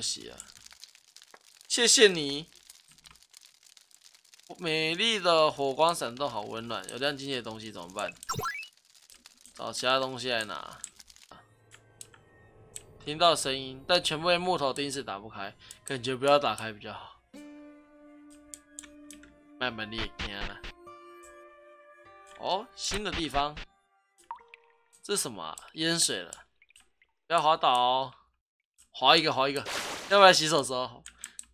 息啊！谢谢你，美丽的火光闪动，好温暖。有亮晶晶的东西怎么办？找其他东西来拿。听到声音，但全部被木头钉死，打不开。感觉不要打开比较好。慢慢裂开了。哦，新的地方。这是什么？啊淹水了。不要滑倒哦。滑一个，滑一个。要不要洗手手？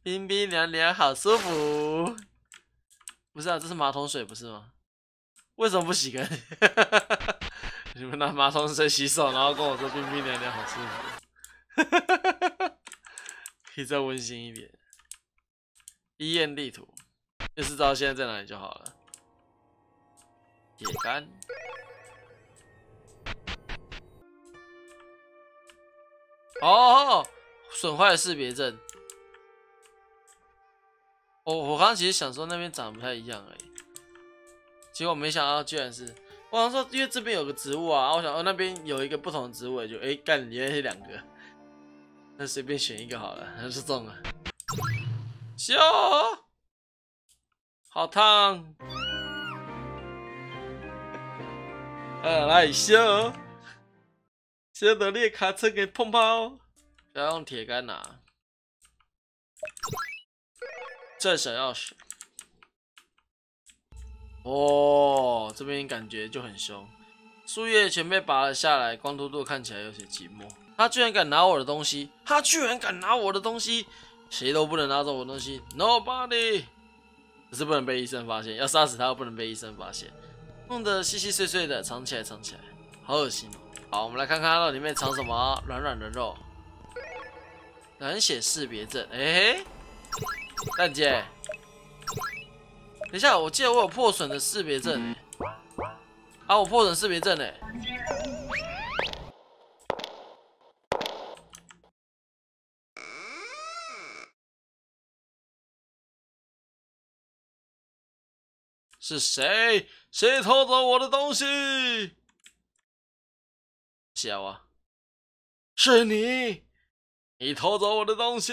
冰冰凉凉，好舒服。不是啊，这是马桶水，不是吗？为什么不洗干净？你们拿马桶水洗手，然后跟我说冰冰凉凉，好舒服。可以再温馨一点。医院地图，就是知道现在在哪里就好了。铁杆。哦，损坏的识别证。我我刚刚其实想说那边长得不太一样而已，结果没想到居然是。我想说，因为这边有个植物啊，我想哦那边有一个不同的植物，就哎干，原来是两个。那随便选一个好了，还是中了。修，好烫。呃，来修，修的列卡车给碰泡。要用铁杆拿。这小钥匙。哦，这边感觉就很凶。树叶全被拔了下来，光秃秃，看起来有些寂寞。他居然敢拿我的东西！他居然敢拿我的东西！谁都不能拿走我的东西！Nobody！可是不能被医生发现，要杀死他又不能被医生发现，弄得细细碎碎的，藏起来，藏起来，好恶心哦！好，我们来看看它里面藏什么，软软的肉，冷血识别证。哎，蛋姐，等一下，我记得我有破损的识别证。啊，我破损识别证哎。是谁？谁偷走我的东西？小啊，是你！你偷走我的东西，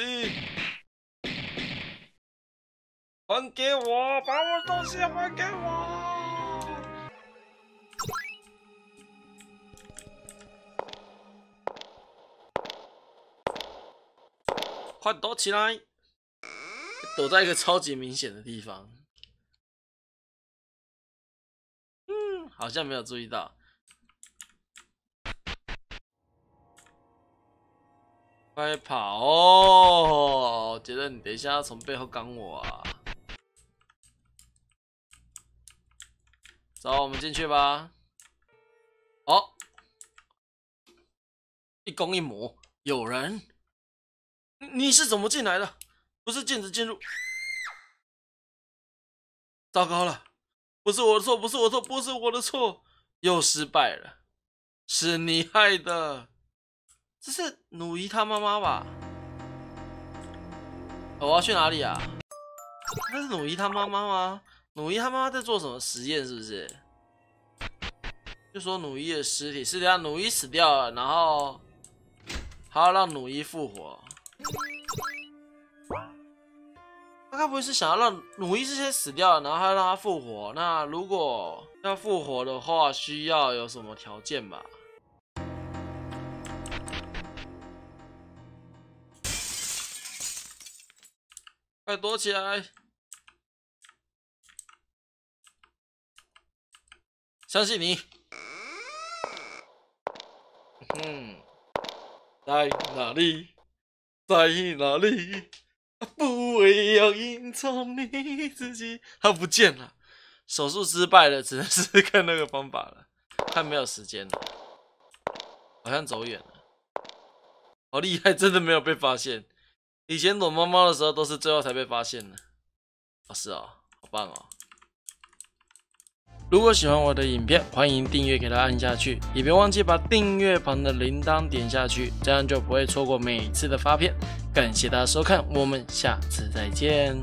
还给我！把我的东西还给我！快躲起来！躲在一个超级明显的地方。嗯好像没有注意到，快跑哦！觉得你等一下要从背后刚我啊！走，我们进去吧。哦，一公一母，有人？你是怎么进来的？不是禁止进入？糟糕了！不是我的错，不是我的错，不是我的错，又失败了，是你害的。这是努伊他妈妈吧？我要去哪里啊？那是努伊他妈妈吗？努伊他妈妈在做什么实验？是不是？就说努伊的尸体是这样，努伊死掉了，然后还要让努伊复活。他该不会是想要让努伊这些死掉，然后还要让他复活？那如果要复活的话，需要有什么条件吧？快躲起来！相信你。嗯，在哪里？在哪里？不会要隐藏你自己，他不见了，手术失败了，只能试试看那个方法了。看没有时间了，好像走远了。好厉害，真的没有被发现。以前躲猫猫的时候都是最后才被发现的。哦，是哦，好棒哦。如果喜欢我的影片，欢迎订阅，给它按下去，也别忘记把订阅旁的铃铛点下去，这样就不会错过每一次的发片。感谢大家收看，我们下次再见。